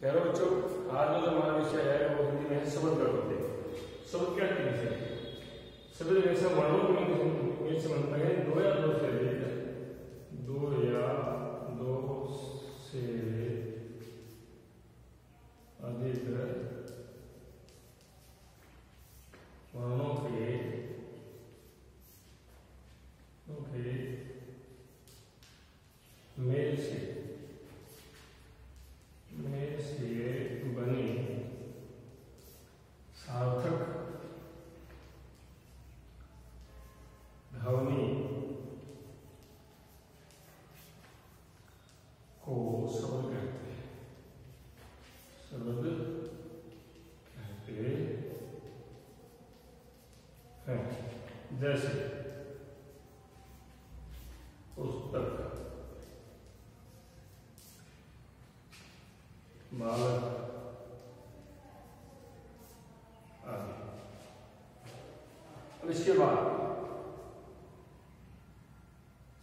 प्यारे बच्चों, आज जो हमारा विषय है, वो हिंदी में है शब्द गढ़ होते शब्द क्या है शब्द जैसे वर्णों में से बनता है। दो या दो से अधिक दो या दो से अधिक वर्णों के के मेल से मेल से बनी सार्थक ध्वनि को शब्द कहते हैं शब्द कहते हैं जैसे पुस्तक बालक आदि अब इसके बाद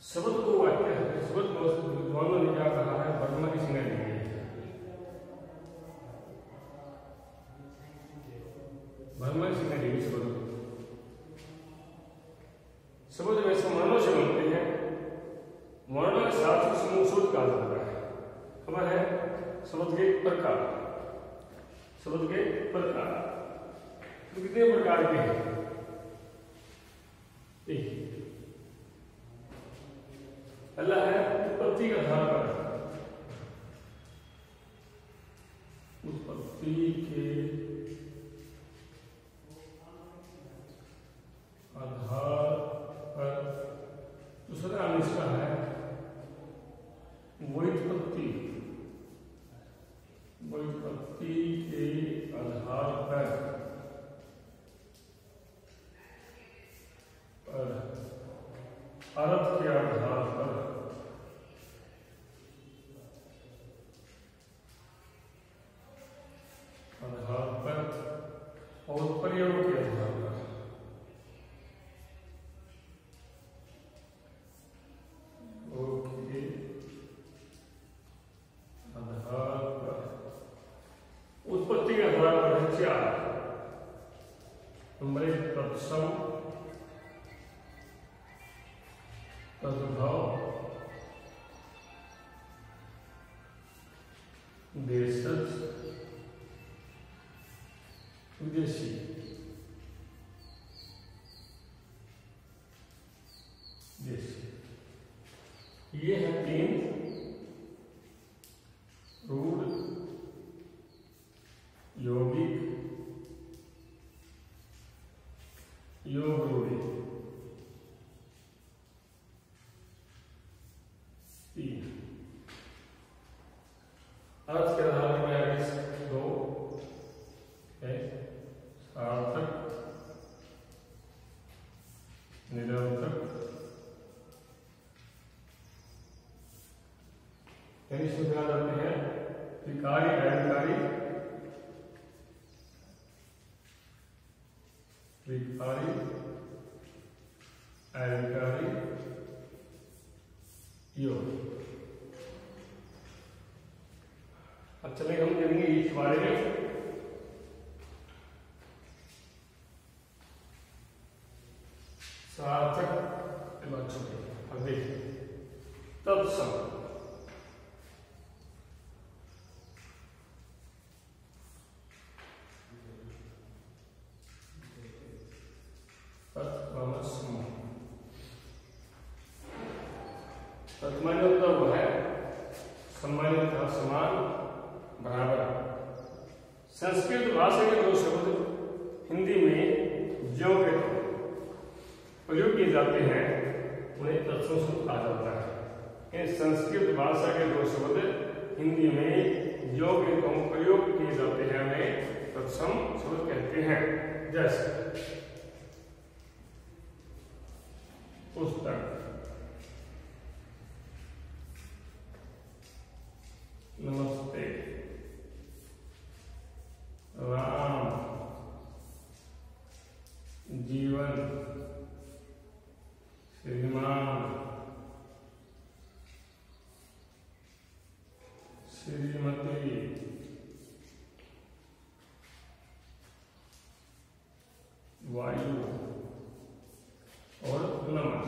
शब्द विदेशी देशी ये है तीन रूढ़ योगिक। योग रूढ़ी तीन अर्थ के आधार पर मैं इस दो है सार्थक निरर्थक यानी इसमें क्या जाते हैं विकारी अहंकारी विकारी अहंकारी योग अब चले हम करेंगे इस बारे में सार्थक बच्चों अब देखिए तत्सम तत्सम तत्मान्य होता वो है सम्मानित था समान बराबर संस्कृत भाषा के दो शब्द हिंदी में जो के प्रयोग किए जाते हैं, उन्हें शब्द कहा जाता है। इन संस्कृत भाषा के दो शब्द, हिंदी में के प्रयोग किए जाते हैं, उन्हें तत्सम शब्द कहते हैं। जैसे श्रीमती वायु और नमन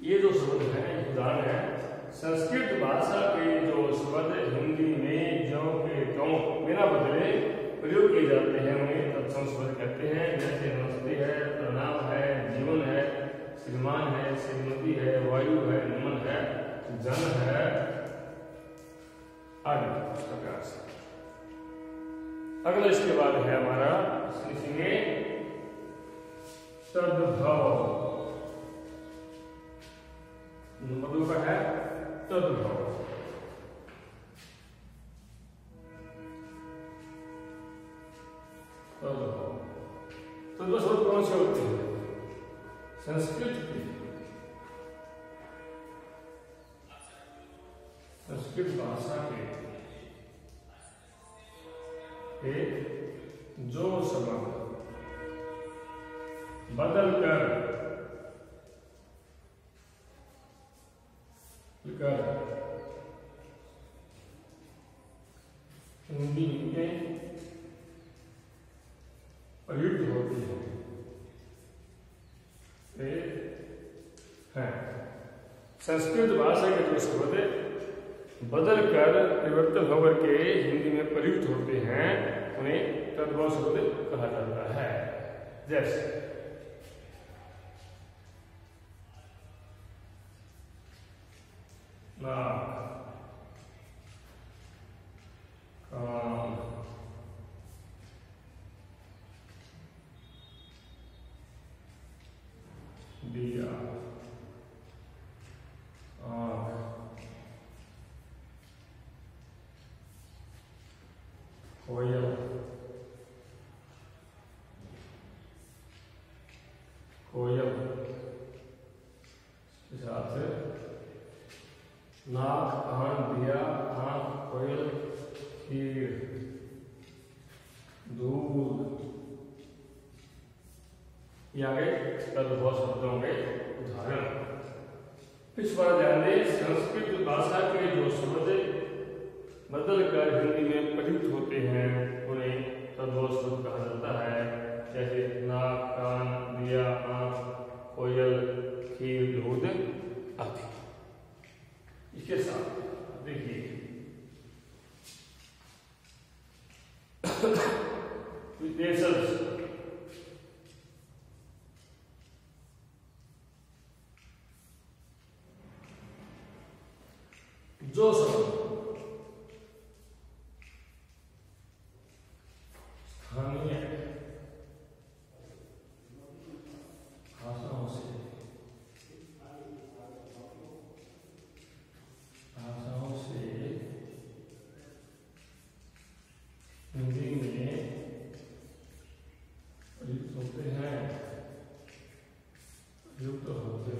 ये जो शब्द है उदाहरण है, संस्कृत भाषा के जो शब्द हिंदी में जो के क्यों बिना बदले प्रयोग किए जाते हैं, उन्हें तत्सम शब्द कहते हैं। जैसे नमस्ते है, प्रणाम है, जीवन है, श्रीमान है, श्रीमती है, वायु है, नमन है, जन है आदि प्रकार से। अगला इसके बाद है हमारा लिखेंगे तद्भव नंबर दो का है तद्भव तद्भव तद्भव शब्द कौन से होते हैं? संस्कृत एक, जो शब्द बदल कर। कर हिंदी में है। है। संस्कृत भाषा के जो शब्द बदल कर परिवर्तन होकर के हिंदी में प्रयुक्त होते हैं, उन्हें तद्भव शब्द कहा जाता है। जैसे कोयल के साथ नाक कान दिया आँख कोयल खीर दूध ये आगे तद्भव शब्दों के उदाहरण इस बार ध्यान संस्कृत भाषा के जो शब्द बदल कर हिंदी में प्रयुक्त होते हैं उन्हें तद्भव शब्द कहा जाता है जैसे नाक कान दिया आँख कोयल खीर दूध आदि इसके साथ देखिए। विदेशज जो शब्द स्थानीय भाषाओं से भाषाओं से हिंदी में प्रयुक्त होते हैं प्रयुक्त होते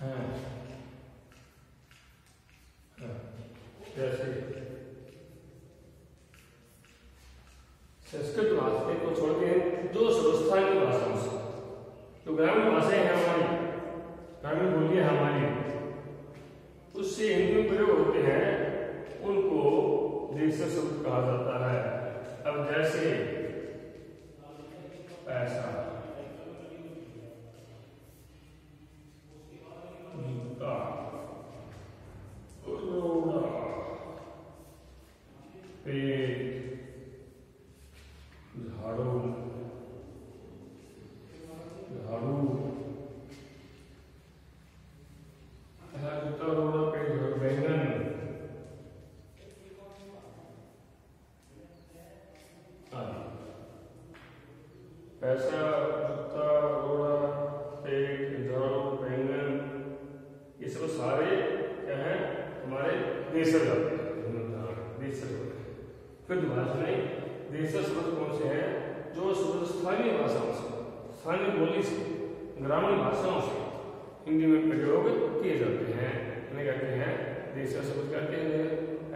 हैं जैसे संस्कृत भाषा को छोड़ के जो की भाषाओं से। जो ग्रामीण भाषाएँ हैं हमारी ग्रामीण बोलियाँ हमारी उससे हिंदी में प्रयोग होते हैं उनको देश शब्द कहा जाता है अब जैसे पैसा जूता रोड़ा पेड़ झाड़ू झाड़ू ऐसा जूता रोड़ा पेड़ बैंगन आदि पैसा जूता रोड़ा पेड़ झाड़ू बैंगन ये सब सारे क्या है? हमारे देशज आते हैं। देशज होते फिर भाषा में देशज शब्द कौन से हैं? जो शब्द स्थानीय भाषाओं से, स्थानीय बोली से, ग्रामीण भाषाओं से हिंदी में प्रयोग किए जाते हैं। इन्हें कहते हैं, देशज शब्द कहते हैं।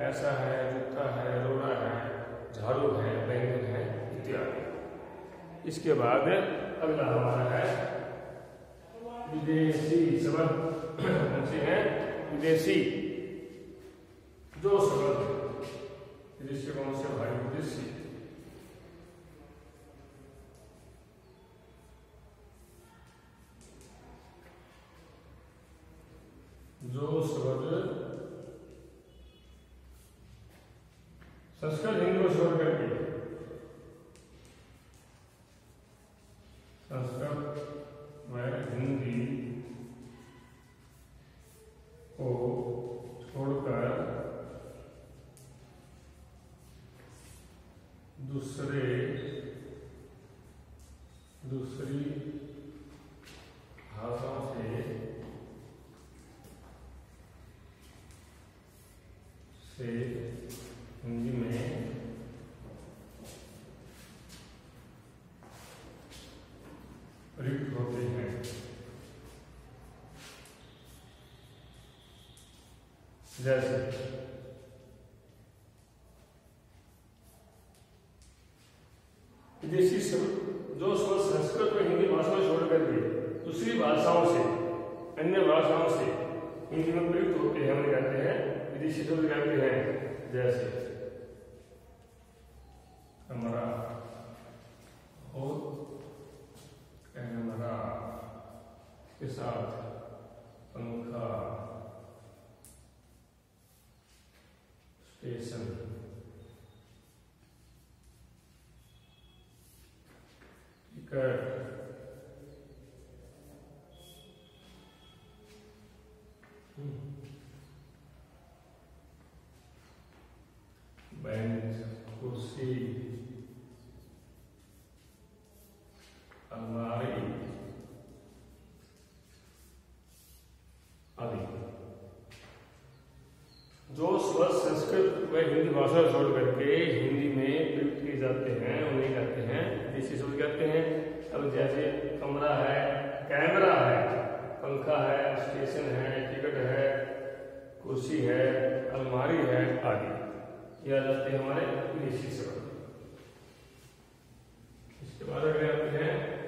ऐसा है, जूता है, रोड़ा है, झाड़ू है, बैंगन है, इत्यादि। इसके बाद अगला हमारा है। विदेशी शब्द कौन से हैं। विदेशी। जो शब्द विदेशी कौन से भाई? विदेशी। जो शब्द संस्कृत हिंदी छोड़ करके। दूसरे दूसरी भाषाओं से से हिंदी में प्रयुक्त होते हैं। जैसे जो शब्द संस्कृत और हिंदी भाषा में छोड़ करके दूसरी भाषाओं से, अन्य भाषाओं से हिंदी में प्रयुक्त होते हैं हम कहते हैं, विदेशी शब्द कहते हैं, जैसे। हमारा और कैमरा के साथ पंखा स्टेशन। टिकट बेंच कुर्सी अलमारी आदि जो स्वस्थ संस्कृत व हिंदी भाषा छोड़ करके हिंदी में प्रयुक्त किए जाते हैं, उन्हें हैं देसी शब्द कहते हैं, अब जैसे कमरा है, कैमरा है, पंखा है, स्टेशन है, टिकट है, कुर्सी है, अलमारी है, आदि। ये आ जाते हैं हमारे विदेशी शब्द इसके बाद अगले आते हैं।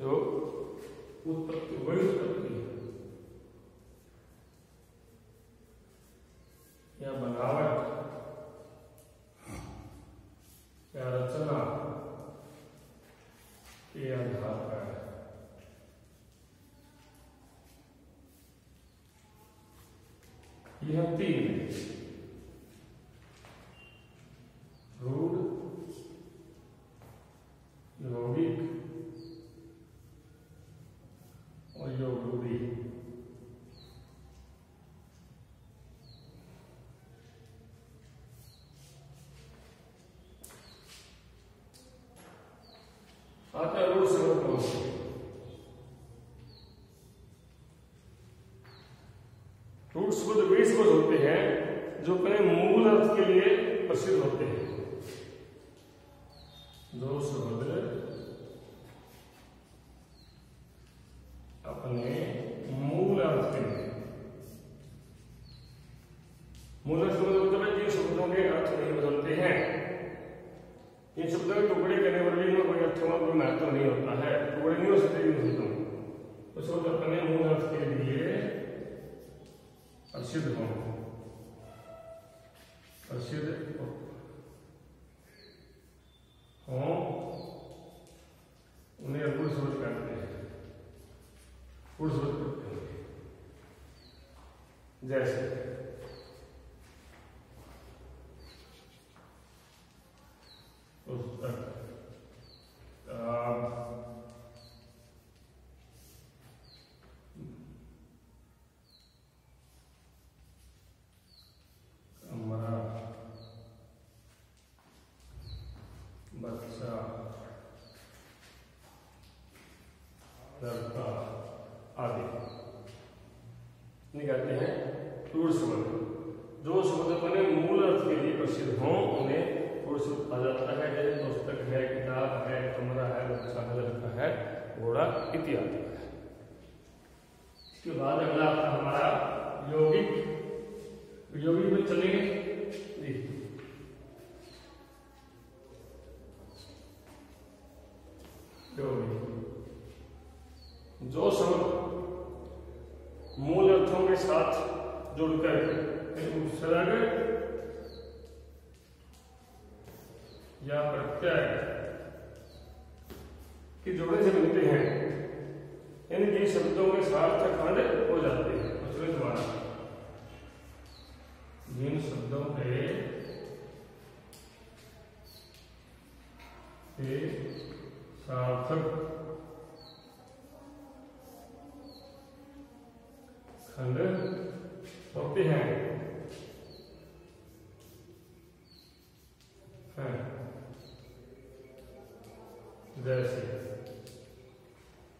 जो उत्पत्ति, बड़ी उत्पत्ति या बनावट या रचना के आधार पर यह तीन है। रूढ़ और योग रूढ़ी आता रूढ़ कौन से रूढ़ शब्द वे शब्द होते हैं, जो अपने मूल अर्थ के लिए प्रसिद्ध होते हैं। जो शब्द अपने मूल अर्थ के लिए। मूल अर्थ का मतलब है जिन शब्दों के अर्थ नहीं बदलते हैं। इन शब्दों के टुकड़े करने पर भी इनमें कोई अर्थों में कोई महत्व नहीं होता है। टुकड़े नहीं हो सकते इन शब्दों तो। शब्द अपने मूल अर्थ के लिए। प्रसिद्ध हो प्रसिद्ध हो उन्हें शब्द कहते हैं शब्द कहते हैं जैसे पुस्तक किताब कमरा बच्चा लड़का आदि कहते हैं टूर शब्द जो शब्द अपने मूल अर्थ के लिए प्रसिद्ध हों उन्हें टूर शब्द कहा जाता है जैसे पुस्तक है किताब है कमरा है बच्चा है लड़का है घोड़ा इत्यादि। इसके बाद अगला आपका हमारा यौगिक। यौगिक में चलेंगे। जी जो शब्द मूल अर्थों के साथ जुड़कर उपसर्ग या प्रत्यय के जोड़े से मिलते हैं। हिंदी शब्दों के सार्थक खंड हो जाते हैं तो चलो जिन शब्दों के सार्थक खंड होते हैं। जैसे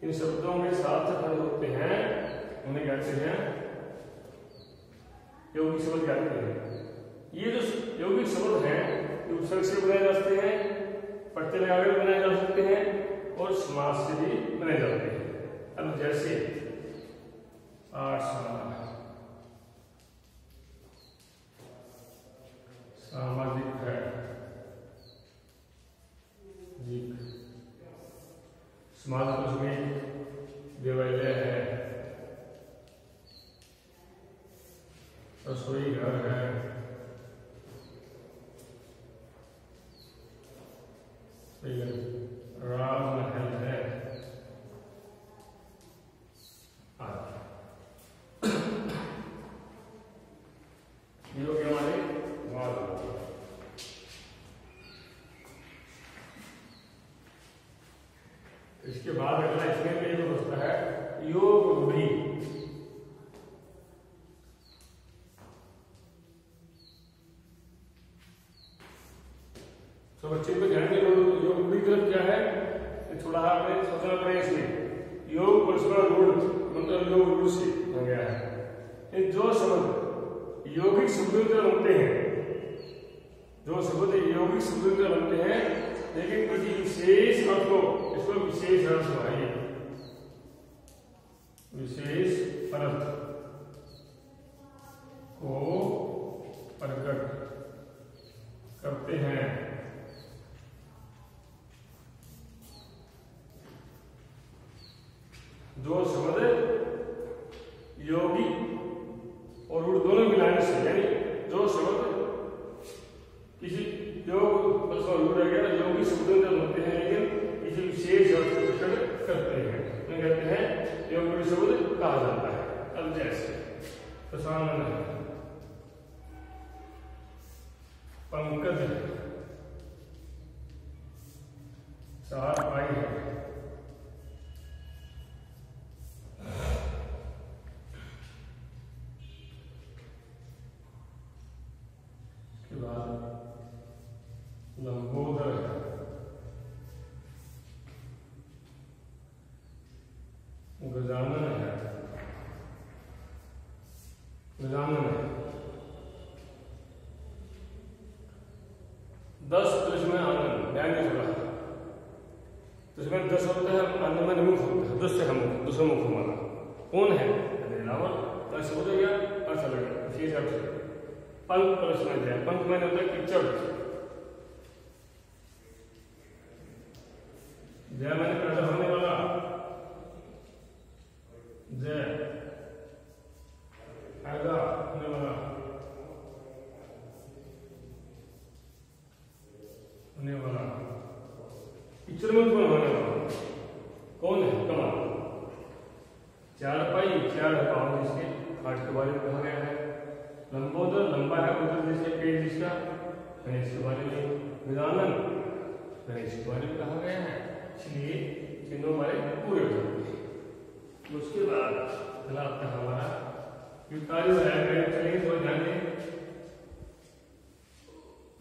इन शब्दों के साथ खंड होते हैं उन्हें कहते हैं? यौगिक शब्द कहते हैं। ये जो यौगिक शब्द हैं, ये उपसर्ग से बनाए जा सकते हैं पट्टे आगे बनाए जा सकते हैं और समाज से भी बनाए जाते हैं। अब जैसे सामाजिक समाज उसमें देवालय है रसोई घर है राम महल है इसके बाद अगला इसमें पे जो बचता है योग रूढ़ी तो बच्चे को ध्यान में योग रूढ़ी तरफ़ क्या है? थोड़ा आपने सोचना पड़ेगा इसमें। योग परस्पर रूढ़ मतलब योग रूढ़ से हो गया है। जो शब्द यौगिक शब्दों के बनते हैं, जो शब्द यौगिक शब्दों के बनते हैं, लेकिन किसी विशेष अर्थ को इसको विशेष अर्थ सुनाइए विशेष अर्थ जो शब्द योगी और उड़ दोनों मिलाने से, यानी जो शब्द किसी योग रूढ़ है योगी शब्द होते हैं, लेकिन किसी विशेष अर्थ करते हैं। कहते हैं, योग शब्द कहा जाता है। अब जैसे प्रसारण lá não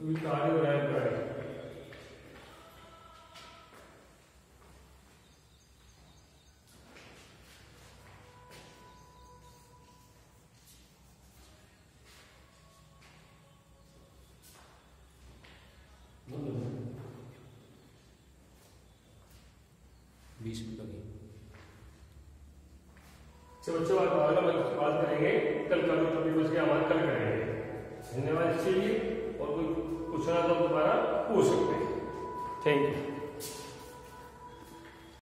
विकारी वैरायत बीस लगी चलो बच्चों अगला बात करेंगे। कल का जो टॉपिक बच गया हमारा कल करेंगे। धन्यवाद इसके लिए और कोई पूछना तो दोबारा पूछ सकते हैं। Thank you